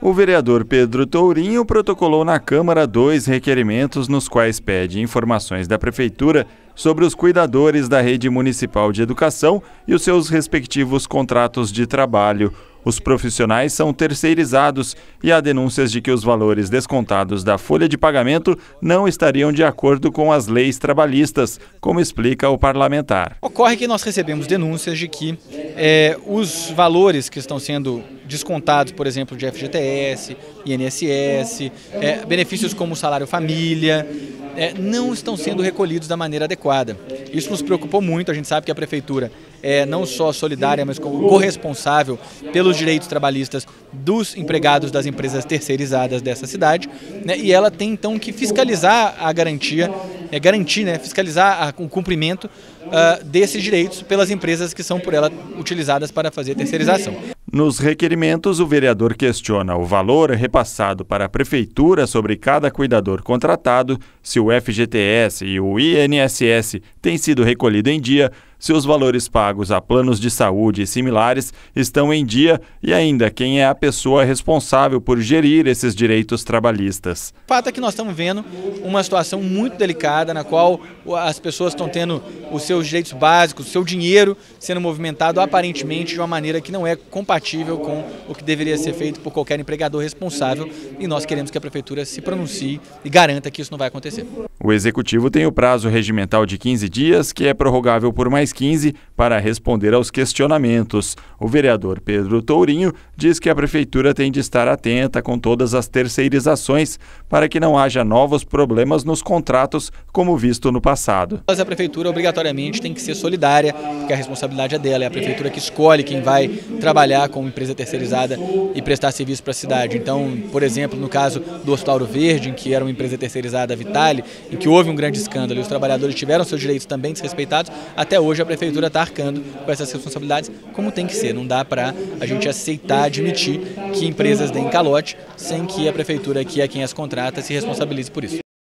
O vereador Pedro Tourinho protocolou na Câmara dois requerimentos nos quais pede informações da Prefeitura sobre os cuidadores da rede municipal de educação e os seus respectivos contratos de trabalho. Os profissionais são terceirizados e há denúncias de que os valores descontados da folha de pagamento não estariam de acordo com as leis trabalhistas, como explica o parlamentar. Ocorre que nós recebemos denúncias de que é, os valores que estão sendo descontados, por exemplo, de FGTS, INSS, é, benefícios como salário família, é, não estão sendo recolhidos da maneira adequada. Isso nos preocupou muito, a gente sabe que a Prefeitura é não só solidária, mas como corresponsável pelos direitos trabalhistas dos empregados das empresas terceirizadas dessa cidade, né, e ela tem então que fiscalizar a garantia, é, garantir, né, fiscalizar a, o cumprimento uh, desses direitos pelas empresas que são por ela utilizadas para fazer terceirização. Nos requerimentos, o vereador questiona o valor repassado para a prefeitura sobre cada cuidador contratado, se o FGTS e o INSS têm sido recolhidos em dia, se os valores pagos a planos de saúde e similares estão em dia e ainda quem é a pessoa responsável por gerir esses direitos trabalhistas. O fato é que nós estamos vendo uma situação muito delicada na qual as pessoas estão tendo os seus direitos básicos, o seu dinheiro sendo movimentado aparentemente de uma maneira que não é compatível com o que deveria ser feito por qualquer empregador responsável e nós queremos que a prefeitura se pronuncie e garanta que isso não vai acontecer. O executivo tem o prazo regimental de 15 dias, que é prorrogável por mais 15 para responder aos questionamentos. O vereador Pedro Tourinho diz que a prefeitura tem de estar atenta com todas as terceirizações para que não haja novos problemas nos contratos, como visto no passado. Mas a prefeitura obrigatoriamente tem que ser solidária, porque a responsabilidade é dela, é a prefeitura que escolhe quem vai trabalhar como empresa terceirizada e prestar serviço para a cidade. Então, por exemplo, no caso do Hospital Verde, em que era uma empresa terceirizada, a Vitale, em que houve um grande escândalo e os trabalhadores tiveram seus direitos também desrespeitados, até hoje a prefeitura está arcando com essas responsabilidades, como tem que ser. Não dá para a gente aceitar, admitir que empresas deem calote sem que a prefeitura, que é quem as contrata, se responsabilize por isso.